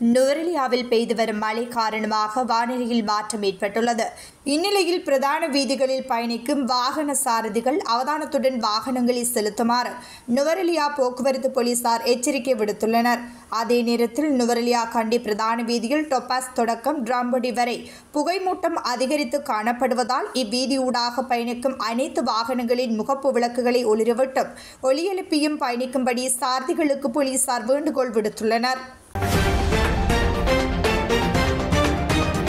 நுவரெலியாவில் பெய்து வரும் மழை காரணமாக வானிலையில் மாற்றம் ஏற்பட்டுள்ளது. இந்நிலையில் பிரதான வீதிகளில் பயணிக்கும் வாகன சாரதிகள் அவதானத்துடன் வாகனங்களை செலுத்துமாறு நுவரெலியா போக்குவரத்து போலீசார் எச்சரிக்கை விடுத்துள்ளனர். அதே நேரத்தில் நுவரெலியா கண்டி பிரதான வீதியில் டொப்பாஸ் தொடக்கம் டிராம்பொடி வரை புகைமூட்டம் அதிகரித்து காணப்படுவதால் இவ்வீதியூடாக பயணிக்கும் அனைத்து வாகனங்களின் முகப்பு விளக்குகளை ஒளிரவிட்டும். ஒளியெழுப்பியும் பயணிக்கும்படி சாரதிகளுக்கு போலீசார் வேண்டுகோள் விடுத்துள்ளனர்.